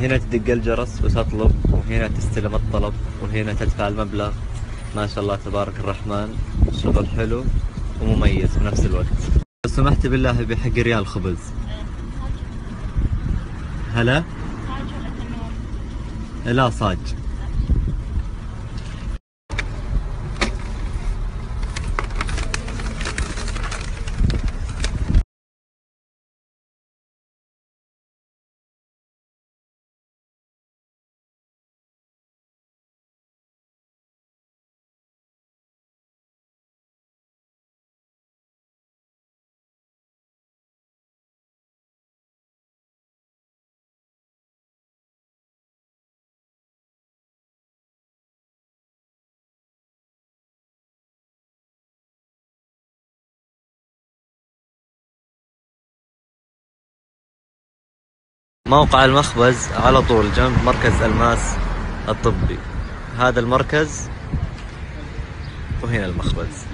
هنا تدق الجرس وتطلب وهنا تستلم الطلب وهنا تدفع المبلغ. ما شاء الله تبارك الرحمن. شغل حلو ومميز بنفس الوقت. لو سمحت بالله بحق ريال خبز. هلا؟ لا صاج. موقع المخبز على طول جنب مركز ألماس الطبي. هذا المركز وهنا المخبز.